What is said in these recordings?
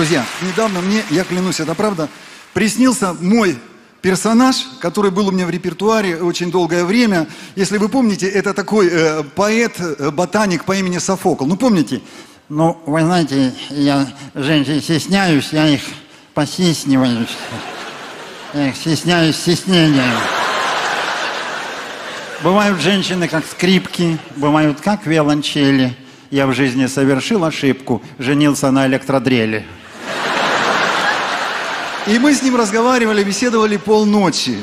Друзья, недавно мне, я клянусь, это правда, приснился мой персонаж, который был у меня в репертуаре очень долгое время. Если вы помните, это такой э, поэт, э, по имени Софокл. Ну, помните? Ну, вы знаете, я женщин стесняюсь, я их посисниваюсь. Я их стесняюсь стеснением. Бывают женщины как скрипки, бывают как виолончели. Я в жизни совершил ошибку, женился на электродрели. И мы с ним разговаривали, беседовали полночи.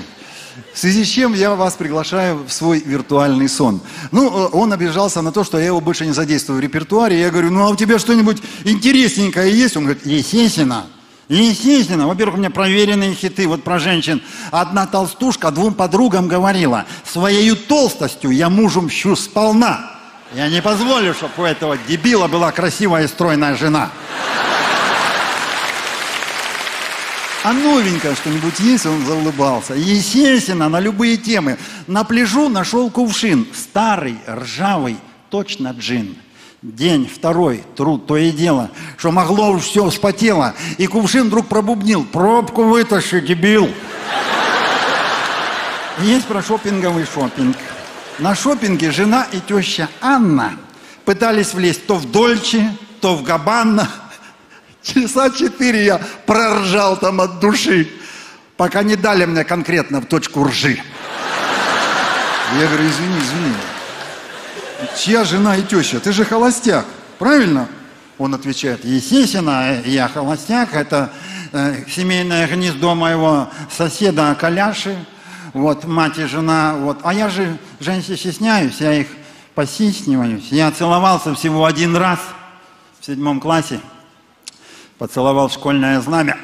В связи с чем я вас приглашаю в свой виртуальный сон. Ну, э, он обижался на то, что я его больше не задействую в репертуаре. Я говорю, ну а у тебя что-нибудь интересненькое есть? Он говорит, Естественно. Естественно. Во-первых, у меня проверенные хиты вот про женщин. Одна толстушка двум подругам говорила, своей толстостью я мужу мщу сполна. Я не позволю, чтобы у этого дебила была красивая и стройная жена. А новенькое что-нибудь есть? Он заулыбался. Естественно, на любые темы. На пляжу нашел кувшин. Старый, ржавый, точно джин. День, второй, труд, то и дело, что могло уж все вспотело. И кувшин вдруг пробубнил. Пробку вытащи, дебил. Есть про шопинговый шопинг. На шопинге жена и теща Анна пытались влезть то в Дольче, то в Габанна, Часа четыре я проржал там от души, пока не дали мне конкретно в точку ржи. Я говорю, извини, извини. Чья жена и теща? Ты же холостяк, правильно? Он отвечает, естественно, я холостяк, это э, семейное гнездо моего соседа Каляши, вот, мать и жена, вот, а я же женщин стесняюсь, я их посисниваюсь. Я целовался всего один раз в седьмом классе, поцеловал школьное знамя.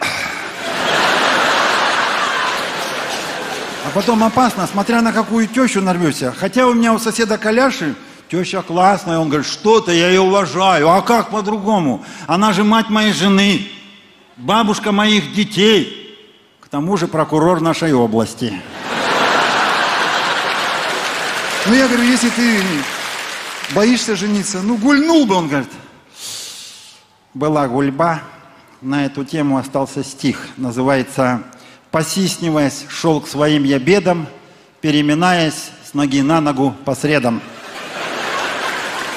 А потом опасно, смотря на какую тещу нарвешься. Хотя у меня у соседа Коляши теща классная, он говорит, что-то, я ее уважаю. А как по-другому? Она же мать моей жены, бабушка моих детей. К тому же прокурор нашей области. Ну, я говорю, если ты боишься жениться, ну, гульнул бы, он говорит. Была гульба, на эту тему остался стих. Называется «Посисниваясь, шел к своим я бедам, переминаясь с ноги на ногу по средам».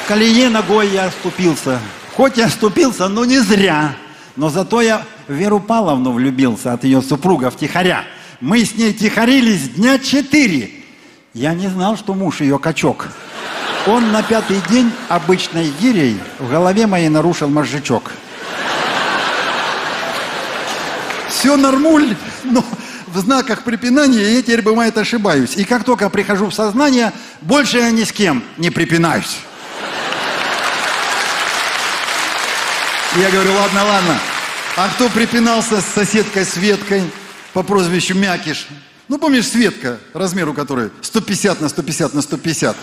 В колее ногой я оступился. Хоть я оступился, но не зря. Но зато я в Веру Павловну влюбился от ее супруга втихаря. Мы с ней тихорились дня четыре. Я не знал, что муж ее качок. Он на пятый день обычной гирей в голове моей нарушил мозжечок. Все нормуль, но в знаках препинания я теперь, бывает, ошибаюсь. И как только прихожу в сознание, больше я ни с кем не припинаюсь. Я говорю, ладно, ладно. А кто припинался с соседкой Светкой по прозвищу Мякиш? Ну, помнишь, Светка, размеру которой 150 на 150 на 150.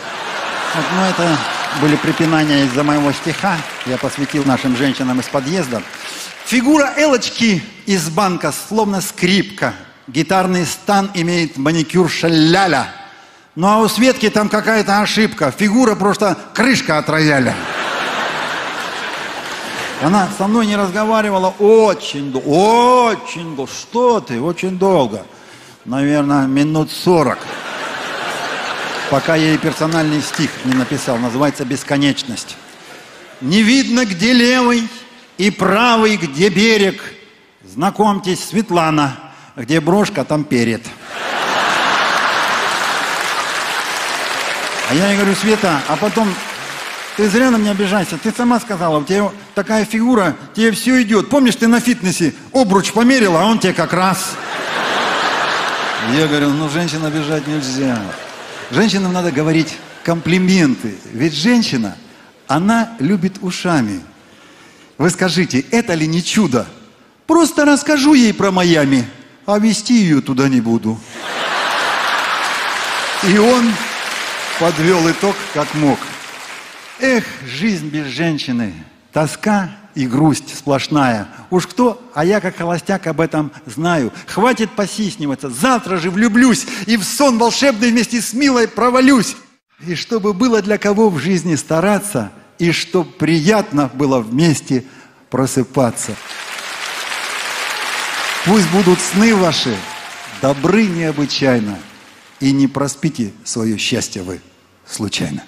Вот, ну, это были припинания из-за моего стиха. Я посвятил нашим женщинам из подъезда. Фигура Элочки из банка, словно скрипка. Гитарный стан имеет маникюр шаляля. Ну а у Светки там какая-то ошибка. Фигура просто крышка от рояля. Она со мной не разговаривала очень долго. Очень долго. Что ты? Очень долго. Наверное, минут сорок. Пока я ей персональный стих не написал. Называется «Бесконечность». Не видно, где левый, и правый, где берег. Знакомьтесь, Светлана, где брошка, там перед. А я ей говорю, Света, а потом ты зря на меня обижайся. Ты сама сказала, у тебя такая фигура, тебе все идет. Помнишь, ты на фитнесе обруч померила, а он тебе как раз. Я говорю, ну женщин обижать нельзя. Женщинам надо говорить комплименты. Ведь женщина, она любит ушами. Вы скажите, это ли не чудо? Просто расскажу ей про Майами, а вести ее туда не буду. И он подвел итог как мог. Эх, жизнь без женщины, тоска и грусть сплошная. Уж кто, а я как холостяк об этом знаю. Хватит посисниваться, завтра же влюблюсь и в сон волшебный вместе с Милой провалюсь. И чтобы было для кого в жизни стараться – и чтобы приятно было вместе просыпаться. Пусть будут сны ваши добры необычайно, и не проспите свое счастье вы случайно.